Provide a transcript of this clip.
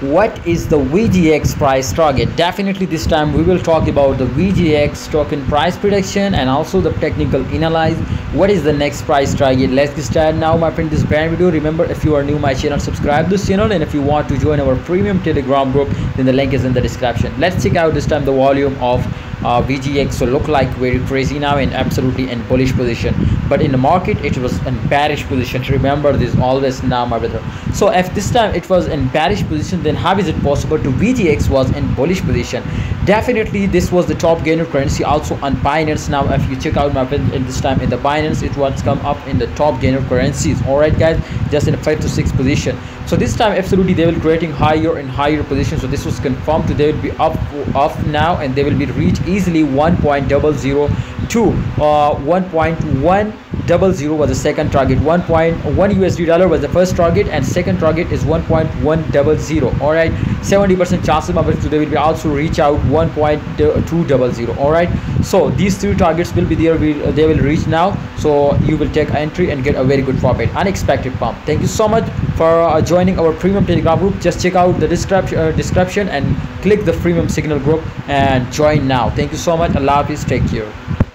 what is the VGX price target? Definitely this time we will talk about the VGX token price prediction and also the technical analyze. What is the next price target? Let's get started now my friend. This brand video. Remember if you are new my channel subscribe this channel. And if you want to join our premium telegram group then the link is in the description. Let's check out this time the volume of uh, VGX look like very crazy now and absolutely in bullish position. But in the market it was in bearish position. Remember this always now my brother. So if this time it was in bearish position then how is it possible to VGX was in bullish position definitely this was the top gainer currency also on Binance. Now if you check out my friend in this time in the Binance it was come up in the top gainer currencies. All right guys just in a five to six position. So this time absolutely they will creating higher and higher position. So this was confirmed they will be up up now and they will be reach easily 1.002 uh 1.1 double zero was the second target. 1.1 usd dollar was the first target and second target is 1.1 double zero. All right 70 percent chances of they will be also reach out 1.2 double zero. All right so these three targets will be there they will reach now. So you will take entry and get a very good profit. Unexpected pump. Thank you so much for uh, joining our premium telegram group. Just check out the description uh, description and click the premium signal group and join now. Thank you so much allah please take care